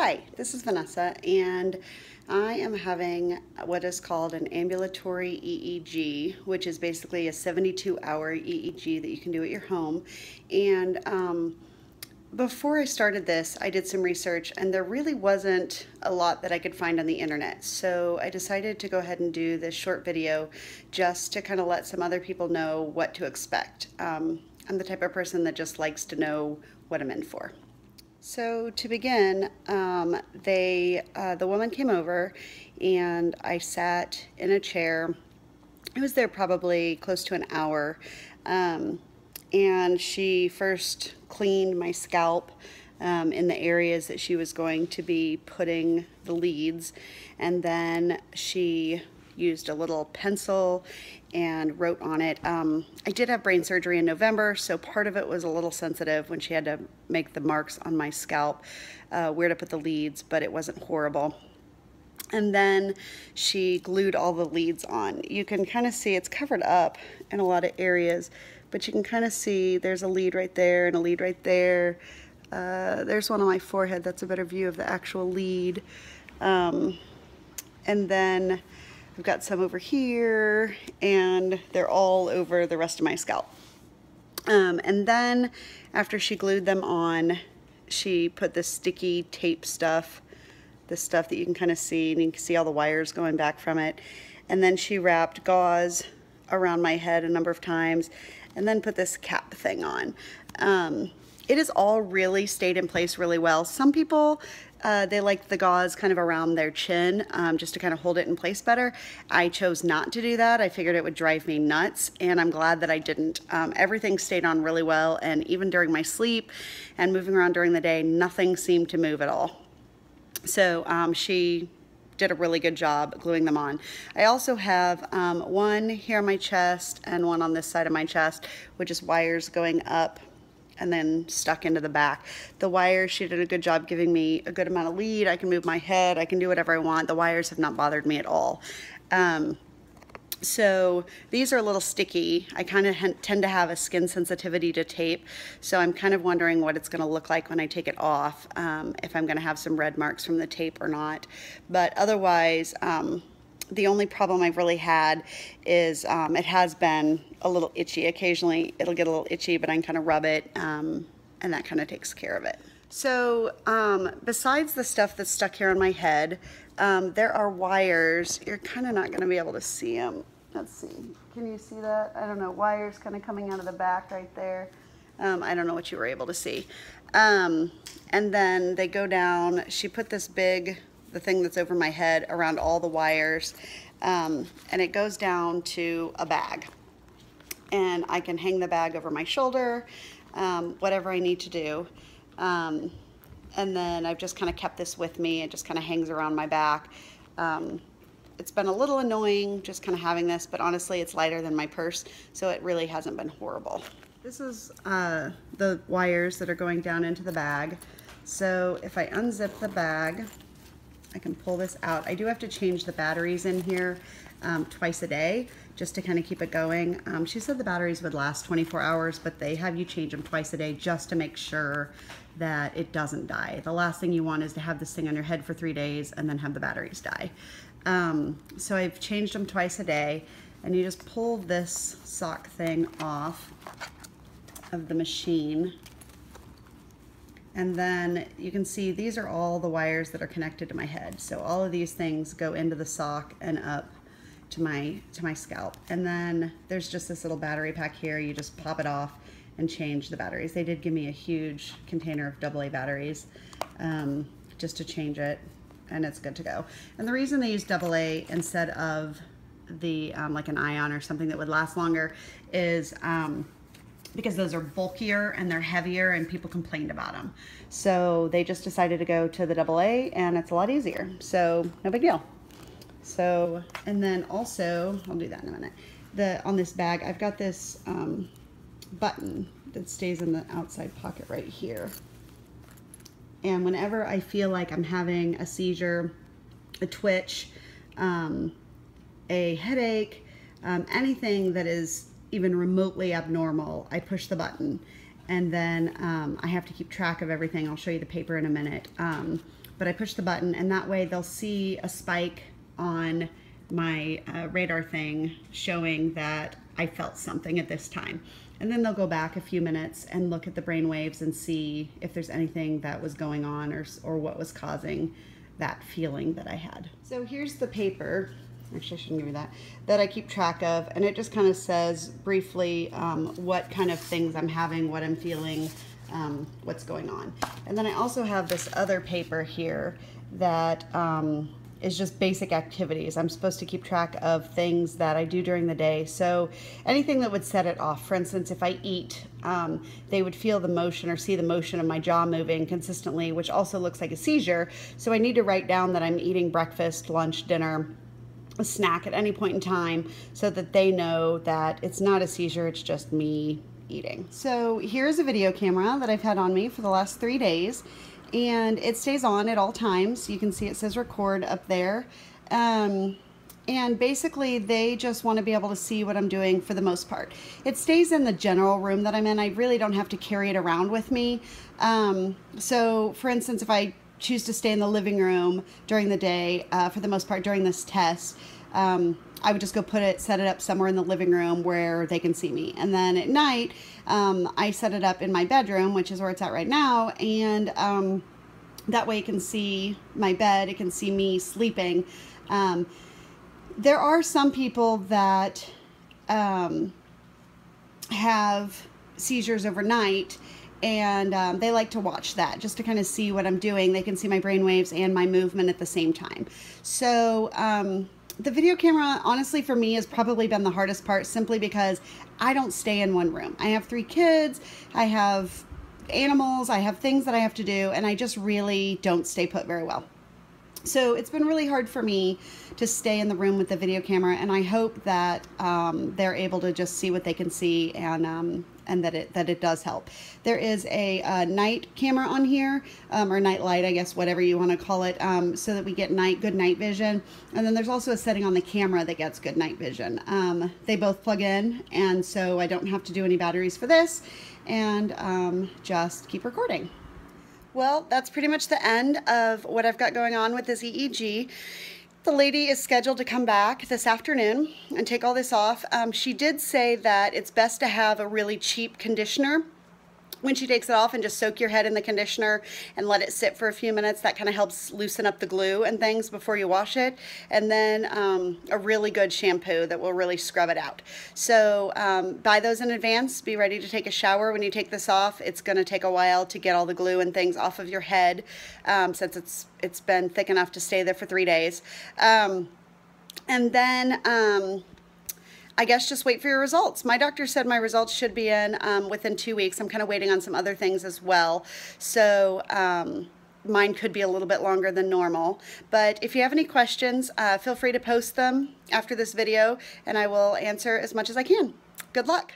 Hi, this is Vanessa, and I am having what is called an ambulatory EEG, which is basically a 72 hour EEG that you can do at your home. And um, before I started this, I did some research, and there really wasn't a lot that I could find on the internet. So I decided to go ahead and do this short video just to kind of let some other people know what to expect. Um, I'm the type of person that just likes to know what I'm in for. So to begin, um, they uh, the woman came over, and I sat in a chair. I was there probably close to an hour, um, and she first cleaned my scalp. Um, in the areas that she was going to be putting the leads, and then she used a little pencil and wrote on it. Um, I did have brain surgery in November, so part of it was a little sensitive when she had to make the marks on my scalp, uh, where to put the leads, but it wasn't horrible. And then she glued all the leads on. You can kind of see it's covered up in a lot of areas, but you can kind of see there's a lead right there and a lead right there. Uh, there's one on my forehead. That's a better view of the actual lead. Um, and then I've got some over here and they're all over the rest of my scalp. Um, and then after she glued them on, she put this sticky tape stuff, this stuff that you can kind of see and you can see all the wires going back from it. And then she wrapped gauze around my head a number of times and then put this cap thing on. Um, it has all really stayed in place really well. Some people, uh, they like the gauze kind of around their chin um, just to kind of hold it in place better. I chose not to do that. I figured it would drive me nuts and I'm glad that I didn't. Um, everything stayed on really well and even during my sleep and moving around during the day, nothing seemed to move at all. So um, she did a really good job gluing them on. I also have um, one here on my chest and one on this side of my chest, which is wires going up and then stuck into the back. The wires, she did a good job giving me a good amount of lead. I can move my head. I can do whatever I want. The wires have not bothered me at all. Um, so these are a little sticky. I kind of tend to have a skin sensitivity to tape, so I'm kind of wondering what it's going to look like when I take it off, um, if I'm going to have some red marks from the tape or not. But otherwise, um, the only problem I've really had is um, it has been a little itchy. Occasionally it'll get a little itchy, but I can kind of rub it um, and that kind of takes care of it. So um, besides the stuff that's stuck here on my head, um, there are wires. You're kind of not going to be able to see them. Let's see. Can you see that? I don't know. Wires kind of coming out of the back right there. Um, I don't know what you were able to see. Um, and then they go down. She put this big the thing that's over my head around all the wires um, and it goes down to a bag. And I can hang the bag over my shoulder um, whatever I need to do. Um, and then I've just kind of kept this with me. It just kind of hangs around my back. Um, it's been a little annoying just kind of having this but honestly it's lighter than my purse so it really hasn't been horrible. This is uh, the wires that are going down into the bag. So if I unzip the bag I can pull this out. I do have to change the batteries in here um, twice a day just to kind of keep it going. Um, she said the batteries would last 24 hours, but they have you change them twice a day just to make sure that it doesn't die. The last thing you want is to have this thing on your head for three days and then have the batteries die. Um, so I've changed them twice a day and you just pull this sock thing off of the machine and then you can see these are all the wires that are connected to my head. So all of these things go into the sock and up to my, to my scalp. And then there's just this little battery pack here. You just pop it off and change the batteries. They did give me a huge container of AA batteries um, just to change it and it's good to go. And the reason they use AA instead of the um, like an ion or something that would last longer is um, because those are bulkier and they're heavier and people complained about them. So they just decided to go to the double A and it's a lot easier. So no big deal. So, and then also, I'll do that in a minute. The On this bag, I've got this um, button that stays in the outside pocket right here. And whenever I feel like I'm having a seizure, a twitch, um, a headache, um, anything that is even remotely abnormal, I push the button and then um, I have to keep track of everything. I'll show you the paper in a minute. Um, but I push the button and that way they'll see a spike on my uh, radar thing showing that I felt something at this time. And then they'll go back a few minutes and look at the brain waves and see if there's anything that was going on or, or what was causing that feeling that I had. So here's the paper, actually I shouldn't give you that, that I keep track of. And it just kind of says briefly um, what kind of things I'm having, what I'm feeling, um, what's going on. And then I also have this other paper here that um, is just basic activities. I'm supposed to keep track of things that I do during the day. So anything that would set it off. For instance, if I eat, um, they would feel the motion or see the motion of my jaw moving consistently, which also looks like a seizure. So I need to write down that I'm eating breakfast, lunch, dinner, a snack at any point in time so that they know that it's not a seizure, it's just me eating. So here's a video camera that I've had on me for the last three days and it stays on at all times. You can see it says record up there. Um, and basically they just want to be able to see what I'm doing for the most part. It stays in the general room that I'm in. I really don't have to carry it around with me. Um, so for instance, if I choose to stay in the living room during the day, uh, for the most part during this test, um, I would just go put it, set it up somewhere in the living room where they can see me. And then at night, um, I set it up in my bedroom, which is where it's at right now. And um, that way it can see my bed, it can see me sleeping. Um, there are some people that um, have seizures overnight and um, they like to watch that just to kind of see what I'm doing. They can see my brain waves and my movement at the same time. So um, the video camera, honestly, for me, has probably been the hardest part simply because I don't stay in one room. I have three kids, I have animals, I have things that I have to do, and I just really don't stay put very well. So it's been really hard for me to stay in the room with the video camera, and I hope that um, they're able to just see what they can see and um, and that it that it does help. There is a, a night camera on here, um, or night light, I guess, whatever you want to call it, um, so that we get night good night vision. And then there's also a setting on the camera that gets good night vision. Um, they both plug in, and so I don't have to do any batteries for this, and um, just keep recording. Well, that's pretty much the end of what I've got going on with this EEG. The lady is scheduled to come back this afternoon and take all this off. Um, she did say that it's best to have a really cheap conditioner when she takes it off and just soak your head in the conditioner and let it sit for a few minutes. That kind of helps loosen up the glue and things before you wash it. And then um, a really good shampoo that will really scrub it out. So um, buy those in advance. Be ready to take a shower when you take this off. It's going to take a while to get all the glue and things off of your head um, since it's it's been thick enough to stay there for three days. Um, and then um, I guess just wait for your results. My doctor said my results should be in um, within two weeks. I'm kind of waiting on some other things as well. So um, mine could be a little bit longer than normal. But if you have any questions, uh, feel free to post them after this video and I will answer as much as I can. Good luck.